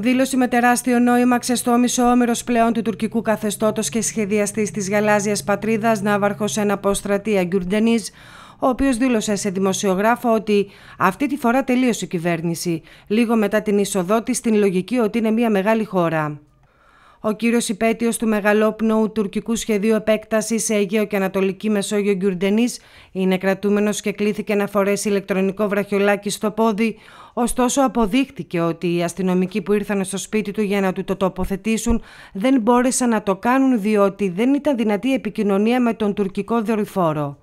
Δήλωση με τεράστιο νόημα ξεστόμησε ο όμηρος πλέον του τουρκικού καθεστώτος και σχεδιαστής της γαλάζιας πατρίδας Ναύαρχος εν αποστρατεία Γκιουρντενή, ο οποίος δήλωσε σε δημοσιογράφο ότι αυτή τη φορά τελείωσε η κυβέρνηση, λίγο μετά την είσοδό της στην λογική ότι είναι μια μεγάλη χώρα. Ο κύριος υπέτειος του μεγαλόπνοου τουρκικού σχεδίου επέκτασης σε Αιγαίο και Ανατολική Μεσόγειο Γκιουρντενής είναι κρατούμενος και κλήθηκε να φορέσει ηλεκτρονικό βραχιολάκι στο πόδι, ωστόσο αποδείχτηκε ότι οι αστυνομικοί που ήρθαν στο σπίτι του για να του το τοποθετήσουν δεν μπόρεσαν να το κάνουν διότι δεν ήταν δυνατή επικοινωνία με τον τουρκικό δορυφόρο.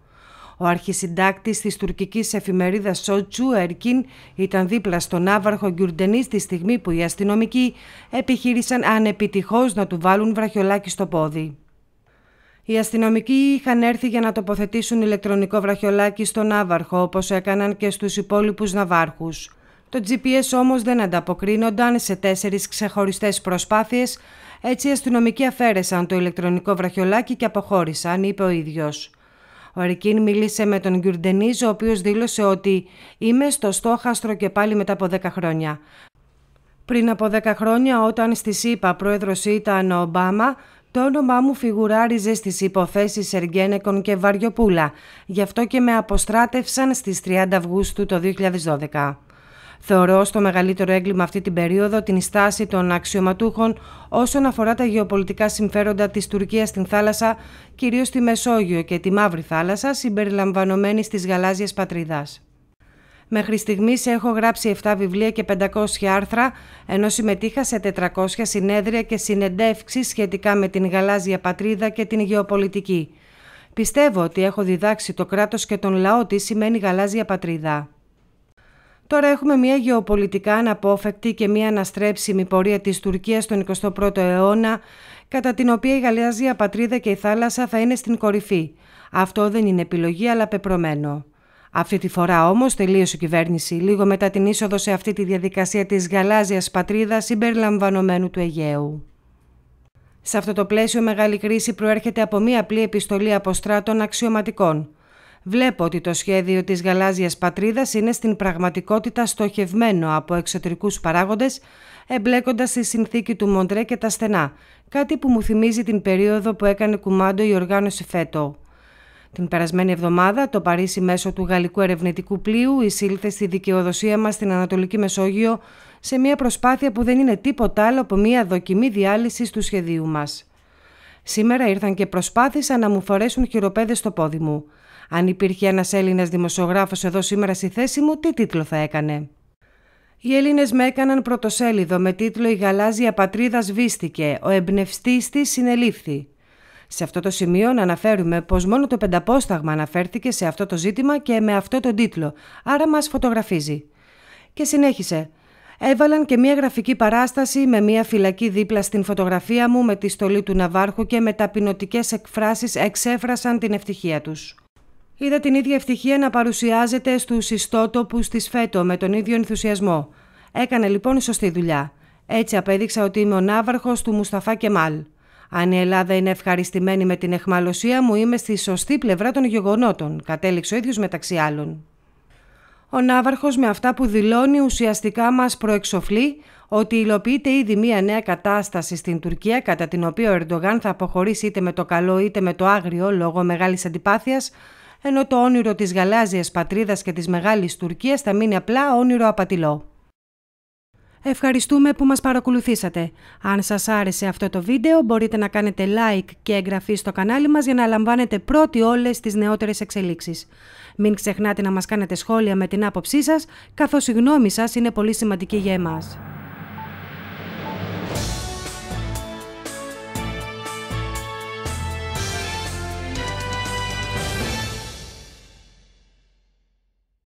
Ο αρχισυντάκτης της τουρκικής εφημερίδας Σότσου, Ερκίν, ήταν δίπλα στον άβαρχο Γκιουρντενή τη στιγμή που οι αστυνομικοί επιχείρησαν ανεπιτυχώς να του βάλουν βραχιολάκι στο πόδι. Οι αστυνομικοί είχαν έρθει για να τοποθετήσουν ηλεκτρονικό βραχιολάκι στον Άβαρχο, όπως έκαναν και στους υπόλοιπους Ναβάρχους. Το GPS όμως δεν ανταποκρίνονταν σε τέσσερις ξεχωριστές προσπάθειες, έτσι οι αστυνομικοί αφαίρεσαν το ηλεκτρονικό βραχιολάκι και αποχώρησαν, είπε ο ίδιος. Ο Αρικίν μίλησε με τον Γκιουρντενίζ, ο οποίος δήλωσε ότι «Είμαι στο στόχαστρο και πάλι μετά από 10 χρόνια». Πριν από 10 χρόνια, όταν στη ΣΥΠΑ πρόεδρος ήταν ο Ομπάμα, το όνομά μου φιγουράριζε στις υποθέσεις Εργένεκον και Βαριοπούλα, γι' αυτό και με αποστράτευσαν στις 30 Αυγούστου το 2012. Θεωρώ στο μεγαλύτερο έγκλημα αυτή την περίοδο την στάση των αξιωματούχων όσον αφορά τα γεωπολιτικά συμφέροντα της Τουρκίας στην θάλασσα, κυρίως στη Μεσόγειο και τη Μαύρη Θάλασσα, συμπεριλαμβανομένη της γαλάζιας πατρίδας. Μέχρι στιγμής έχω γράψει 7 βιβλία και 500 άρθρα, ενώ συμμετείχα σε 400 συνέδρια και συνεντεύξεις σχετικά με την γαλάζια πατρίδα και την γεωπολιτική. Πιστεύω ότι έχω διδάξει το κράτος και τον λαό τι σημαίνει γαλάζια πατρίδα. Τώρα έχουμε μια γεωπολιτικά αναπόφευκτη και μια αναστρέψιμη πορεία της Τουρκίας στον 21ο αιώνα, κατά την οποία η γαλάζια πατρίδα και η θάλασσα θα είναι στην κορυφή. Αυτό δεν είναι επιλογή αλλά πεπρωμένο. Αυτή τη φορά όμως τελείωσε η κυβέρνηση λίγο μετά την είσοδο σε αυτή τη διαδικασία της γαλάζιας πατρίδας συμπεριλαμβανομένου του Αιγαίου. Σε αυτό το πλαίσιο μεγάλη κρίση προέρχεται από μία απλή επιστολή αποστράτων αξιωματικών. Βλέπω ότι το σχέδιο της γαλάζιας πατρίδας είναι στην πραγματικότητα στοχευμένο από εξωτερικούς παράγοντες, εμπλέκοντας τη συνθήκη του Μοντρέ και τα στενά, κάτι που μου θυμίζει την περίοδο που έκανε κουμάντο η οργάνωση ΦΕΤΟ. Την περασμένη εβδομάδα, το Παρίσι μέσω του γαλλικού ερευνητικού πλοίου εισήλθε στη δικαιοδοσία μας στην Ανατολική Μεσόγειο σε μια προσπάθεια που δεν είναι τίποτα άλλο από μια δοκιμή διάλυσης του σχεδίου μας. Σήμερα ήρθαν και προσπάθησαν να μου φορέσουν χειροπέδες στο πόδι μου. Αν υπήρχε ένας Έλληνας δημοσιογράφος εδώ σήμερα στη θέση μου, τι τίτλο θα έκανε; Οι Έλληνες με έκαναν πρωτοσέλιδο με τίτλο «Η γαλάζια πατρίδα σβήστηκε, ο εμπνευστής της συνελήφθη». Σε αυτό το σημείο να αναφέρουμε πως μόνο το πενταπόσταγμα αναφέρθηκε σε αυτό το ζήτημα και με αυτό τον τίτλο, άρα μας φωτογραφίζει. Και συνέχισε. Έβαλαν και μια γραφική παράσταση με μια φυλακή δίπλα στην φωτογραφία μου με τη στολή του Ναβάρχου και με ταπεινωτικές εκφράσεις εξέφρασαν την ευτυχία τους. Είδα την ίδια ευτυχία να παρουσιάζεται στου ιστότοπου τη ΦΕΤΟ με τον ίδιο ενθουσιασμό. Έκανε λοιπόν σωστή δουλειά. Έτσι απέδειξα ότι είμαι ο ναύαρχος του Μουσταφά Κεμάλ. Αν η Ελλάδα είναι ευχαριστημένη με την εχμαλωσία μου, είμαι στη σωστή πλευρά των γεγονότων, κατέληξε ο ίδιος μεταξύ άλλων. Ο Ναύαρχος με αυτά που δηλώνει ουσιαστικά μας προεξοφλεί ότι υλοποιείται ήδη μια νέα κατάσταση στην Τουρκία κατά την οποία ο Ερντογάν θα αποχωρήσει είτε με το καλό είτε με το άγριο λόγω μεγάλης αντιπάθειας ενώ το όνειρο της γαλάζιας πατρίδας και της μεγάλης Τουρκίας θα μείνει απλά όνειρο απατηλό. Ευχαριστούμε που μας παρακολουθήσατε. Αν σας άρεσε αυτό το βίντεο μπορείτε να κάνετε like και εγγραφή στο κανάλι μας για να λαμβάνετε πρώτοι όλες τις νεότερες εξελίξεις. Μην ξεχνάτε να μας κάνετε σχόλια με την άποψή σας, καθώς η γνώμη σας είναι πολύ σημαντική για εμάς.